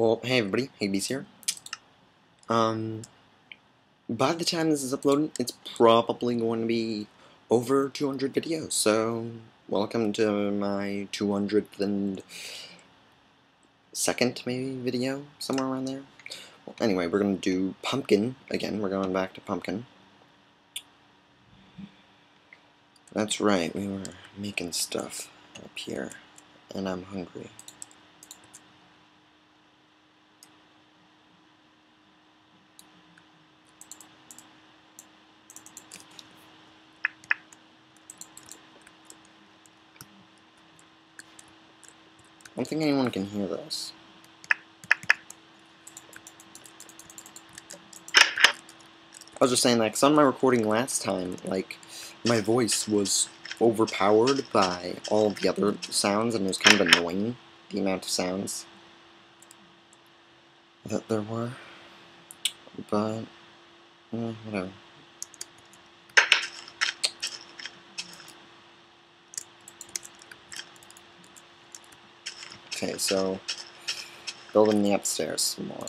Well, hey everybody, Hades here. Um, by the time this is uploaded, it's probably going to be over 200 videos, so welcome to my 200th and second, maybe, video, somewhere around there. Well, anyway, we're going to do Pumpkin again, we're going back to Pumpkin. That's right, we were making stuff up here, and I'm hungry. Don't think anyone can hear this. I was just saying that because on my recording last time, like, my voice was overpowered by all the other sounds, and it was kind of annoying, the amount of sounds that there were. But, eh, whatever. Okay, so building the upstairs some more.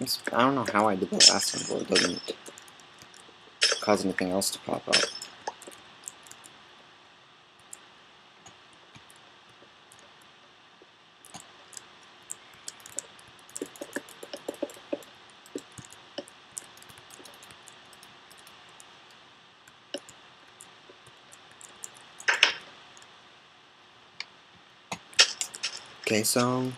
I don't know how I did that last time, but it doesn't cause anything else to pop up. Okay, so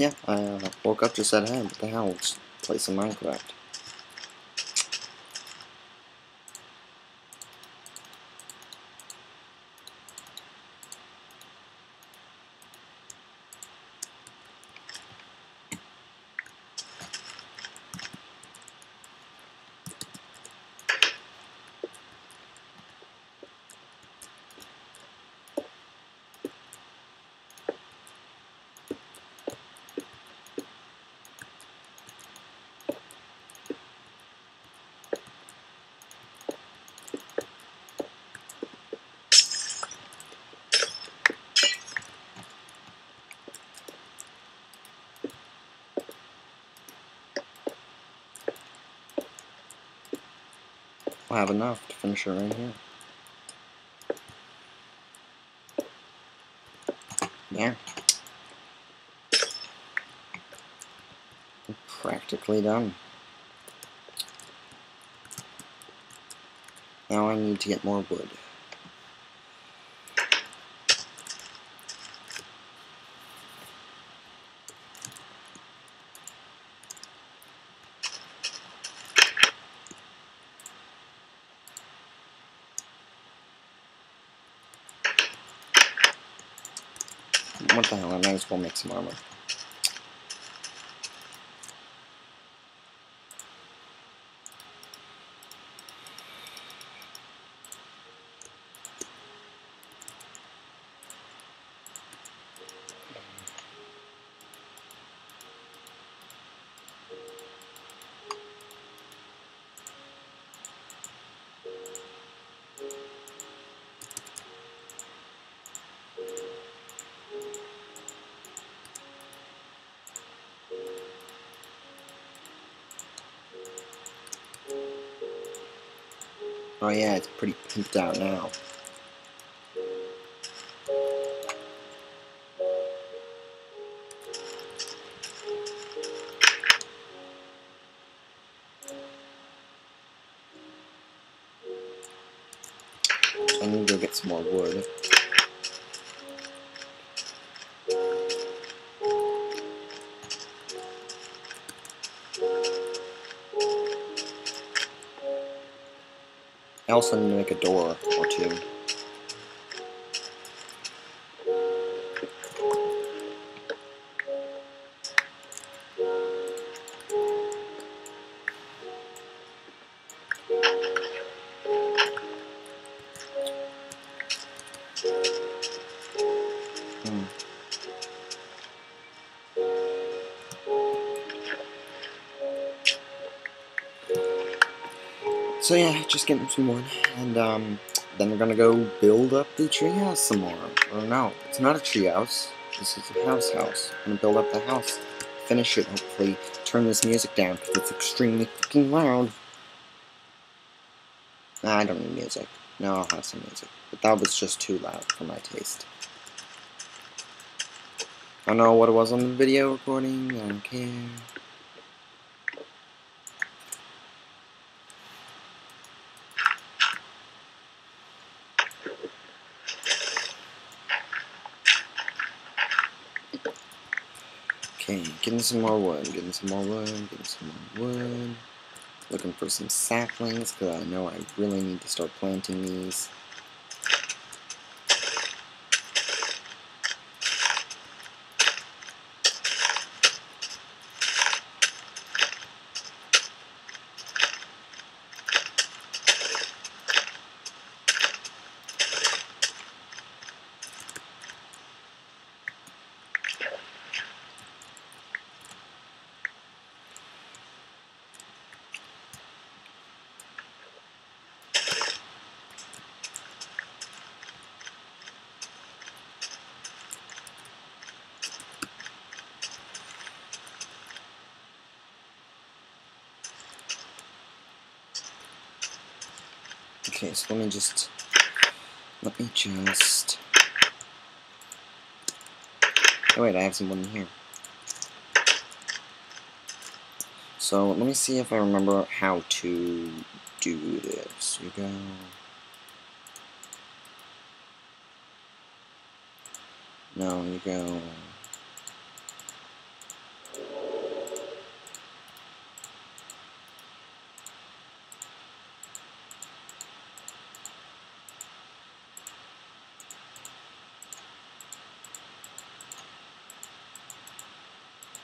yeah, I uh, woke up just said, hey, what the hell, let's play some Minecraft. I'll have enough to finish it right here. Yeah. practically done. Now I need to get more wood. What the hell, I might Oh yeah, it's pretty pimped out now. I need to go get some more wood. Also need to make a door or two. So yeah, just getting some wood, and um, then we're gonna go build up the treehouse some more. Or no, it's not a treehouse. This is a house house. I'm gonna build up the house, finish it, hopefully turn this music down because it's extremely fucking loud. Nah, I don't need music. No, I'll have some music. But that was just too loud for my taste. I don't know what it was on the video recording, I don't care. Okay, getting some more wood, getting some more wood, getting some more wood. Looking for some saplings, because I know I really need to start planting these. Okay, so let me just let me just Oh wait, I have some wood in here. So let me see if I remember how to do this. You go No, you go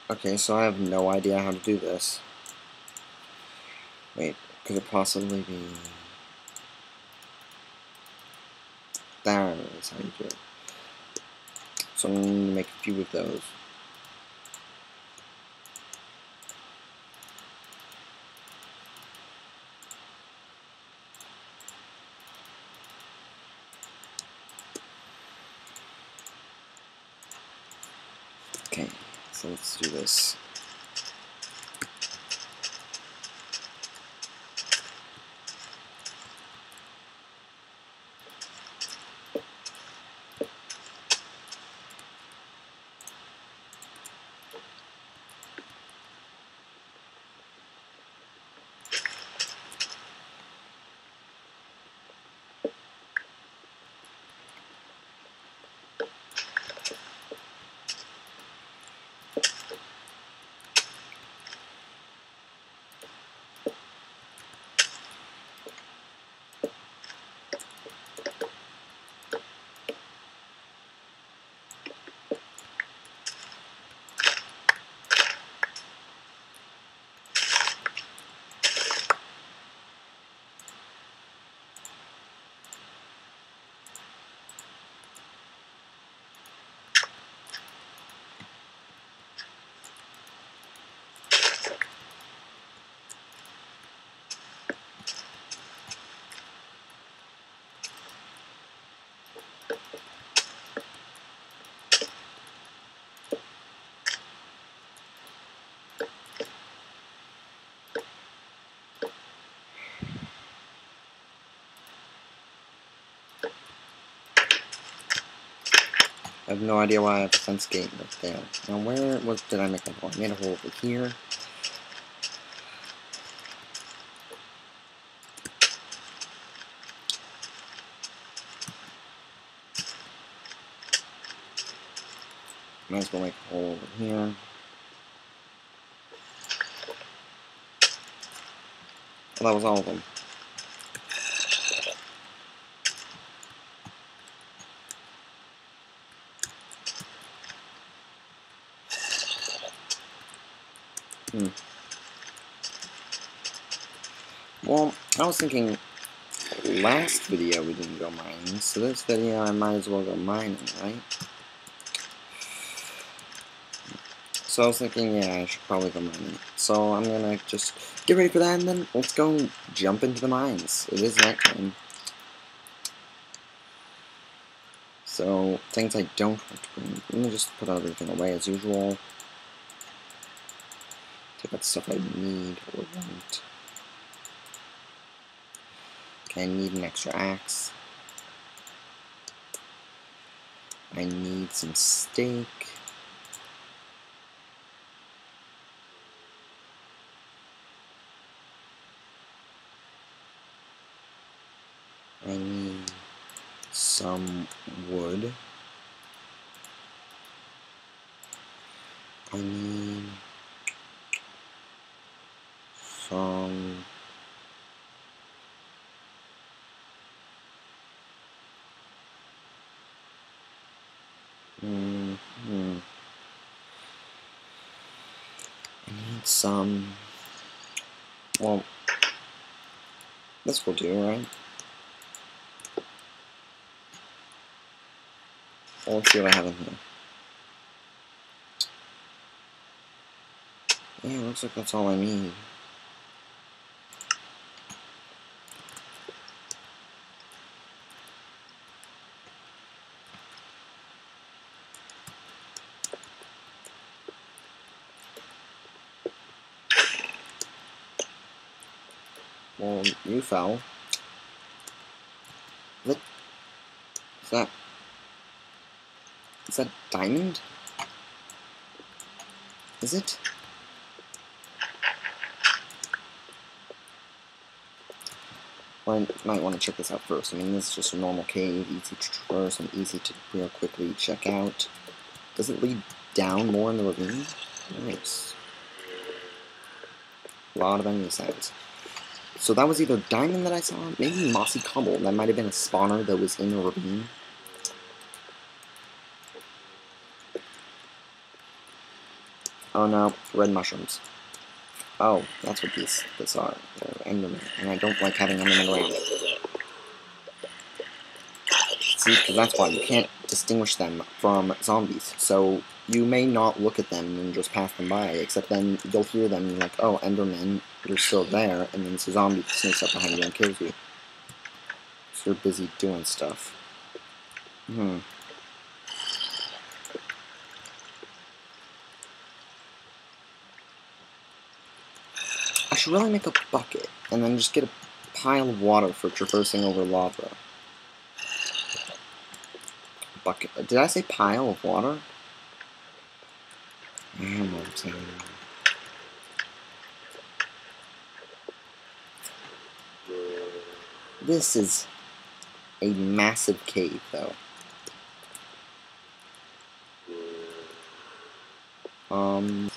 Okay, so I have no idea how to do this. Wait, could it possibly be... That is how you do it. So I'm going to make a few of those. Okay, so let's do this. I have no idea why I have a fence gate right there. Now where was did I make a hole? I made a hole over here. Might as well make a hole over here. Well, that was all of them. Well, I was thinking last video we didn't go mining, so this video I might as well go mining, right? So I was thinking, yeah, I should probably go mining. So I'm gonna just get ready for that, and then let's go jump into the mines. It is night time. So, things I don't want to bring. Let me just put everything away as usual. Take out stuff I need or want. I need an extra axe. I need some steak. I need some wood. I need some mm hmm. Need some um, well this will do, right? Well, let's see what I have in here. Yeah, looks like that's all I need. Fell. What? Is that is that diamond? Is it? Well, I might want to check this out first. I mean, this is just a normal cave, easy to traverse and easy to real quickly check out. Does it lead down more in the ravine? Nice. A lot of enemy sounds. So that was either diamond that I saw, maybe mossy cobble. That might have been a spawner that was in the ravine. Oh no, red mushrooms. Oh, that's what these, these are. They're Endermen, and I don't like having Endermen around. See, because that's why you can't distinguish them from zombies. So you may not look at them and just pass them by, except then you'll hear them like, oh, Enderman, you're still there, and then it's a zombie that sneaks up behind you and kills you. So you're busy doing stuff. Hmm. I should really make a bucket, and then just get a pile of water for traversing over lava. Bucket. Did I say pile of water? I am what I'm saying. This is a massive cave, though. Um...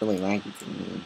really laggy for me.